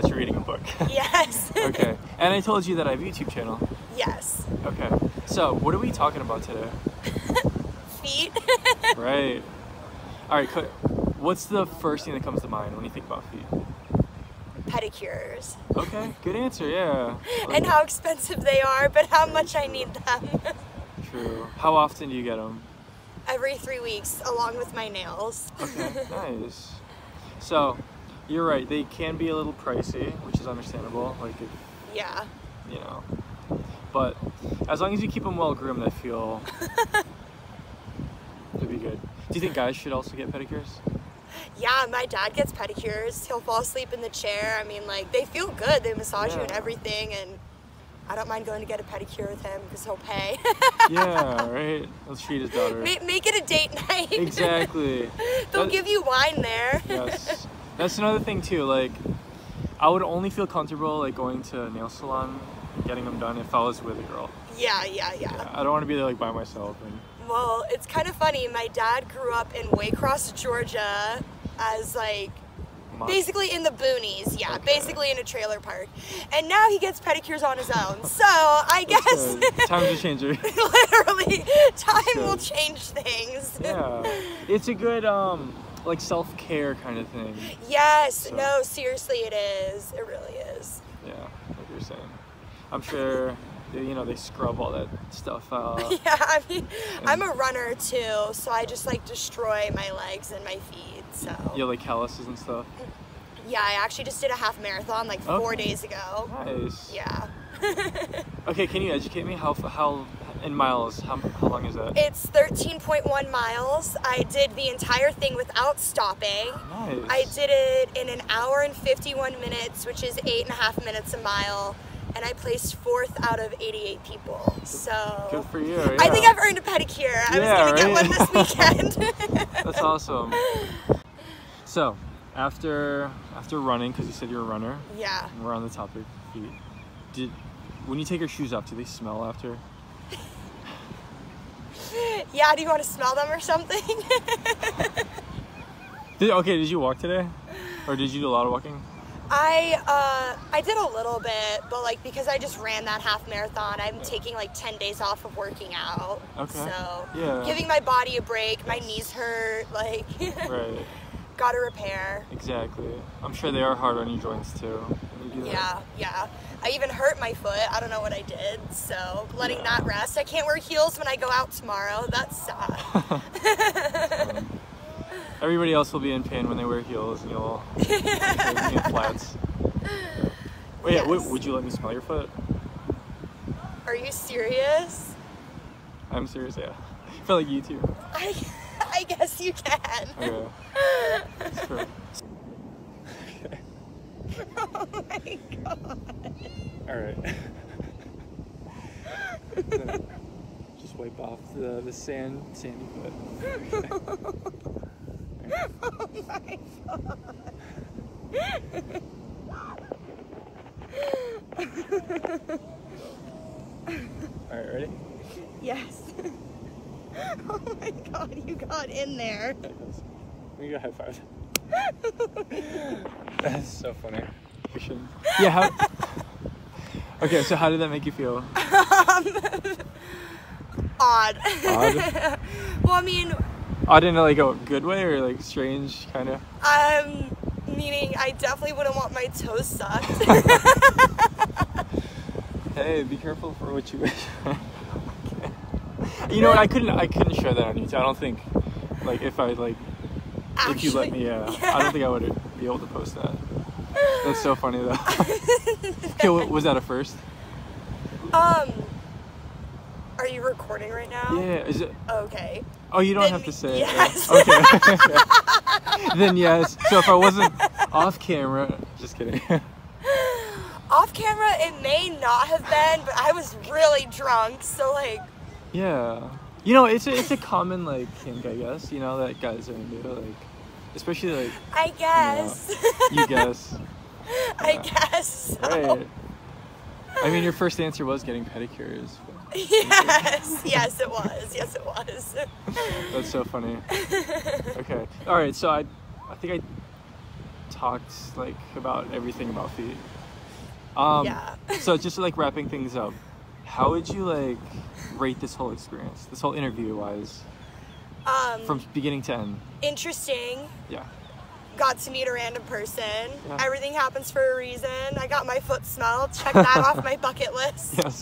couch reading a book. Yes. okay. And I told you that I have a YouTube channel. yes. Okay. So, what are we talking about today? Feet. Right. All right. What's the first thing that comes to mind when you think about feet? Pedicures. Okay. Good answer. Yeah. And how expensive they are, but how much I need them. True. How often do you get them? Every three weeks, along with my nails. Okay. nice. So, you're right. They can be a little pricey, which is understandable. Like, if, yeah. you know. But as long as you keep them well groomed, I feel it'd be good. Do you think guys should also get pedicures? Yeah, my dad gets pedicures. He'll fall asleep in the chair. I mean, like, they feel good. They massage you and everything, and I don't mind going to get a pedicure with him because he'll pay. Yeah. Right. Let's treat his daughter. make, make it a date night. Exactly. They'll That- give you wine there. yes. That's another thing too. Like, I would only feel comfortable like going to a nail salon, getting them done if I was with a girl. yeah, yeah, yeah. Yeah, I don't want to be there like by myself. And Well, it's kind of funny. My dad grew up in Waycross, Georgia, as like basically in the boonies. Yeah, Okay. basically in a trailer park. And now he gets pedicures on his own. So I guess. Times are changing. literally time will change things. yeah, it's a good um like self care kind of thing. Yes. So- No. Seriously, it is. It really is. Yeah, like you're saying. I'm sure they, you know they scrub all that stuff out. Yeah. I mean, I'm a runner too, so I just like destroy my legs and my feet. So You have like calluses and stuff. Mm, yeah, I actually just did a half marathon like four Okay. days ago. Nice. Yeah. Okay, can you educate me how how in miles? How, how long is that? It's 13.1 miles. I did the entire thing without stopping. nice. I did it in an hour and 51 minutes, which is eight and a half minutes a mile, and I placed fourth out of 88 people. So Good for you. I think. I've earned a pedicure. I Yeah, was gonna right? get one this weekend. That's awesome. So, after after running, because you said you're a runner, yeah. we're on the topic of feet. Did when you take your shoes off, do they smell after? Yeah. Do you want to smell them or something? Did, okay, did you walk today, or did you do a lot of walking? I uh, I did a little bit, but like because I just ran that half marathon, I'm taking like 10 days off of working out. Okay. So Yeah. giving my body a break. My knees hurt. Like Right. got to repair. Exactly. I'm sure they are hard on your joints too. when you do that. Yeah, yeah. I even hurt my foot. I don't know what I did. So letting Yeah. that rest. I can't wear heels when I go out tomorrow. That's sad. Um, everybody else will be in pain when they wear heels, and you'll be in flats. Wait, yeah, w- would you let me smell your foot? Are you serious? I'm serious. Yeah. I feel like you too. I I you can. Oh, okay. That's true. oh my god. All right. Just wipe off the, the sand, sandy foot. Oh my god. All right, ready? Yes. Oh my god, you got in there. We go high five. That's so funny. We should. Yeah. How... okay, so how did that make you feel? Um, odd. Odd? well, I mean, Odd in a like a good way or like strange kind of? um, meaning I definitely wouldn't want my toes sucked. Hey, be careful for what you wish. You know what? I couldn't. I couldn't share that on YouTube. I don't think. Like if I like, if you let Actually, me, yeah, I don't think I would be able to post that. That's so funny though. okay, wa- was that a first? Um, are you recording right now? Yeah. Is it? Okay. Oh, you don't Then have to say yes. it. yeah. Okay. then yes. So if I wasn't off camera, just kidding. Off camera, it may not have been, but I was really drunk, so like, yeah. You know, it's a it's a common like kink, I guess. You know that guys are into like, especially like I guess. you guess. I guess. So. Right. I mean, your first answer was getting pedicures. Yes. Yes, it was. Yes, it was. That's so funny. Okay. All right. So I, I think I talked like about everything about feet. Um, Yeah. so just like wrapping things up, how would you like rate this whole experience, this whole interview wise, Um, from beginning to end? interesting. Yeah. Got to meet a random person. Yeah. Everything happens for a reason. I got my foot smelled. Check that off my bucket list. Yes.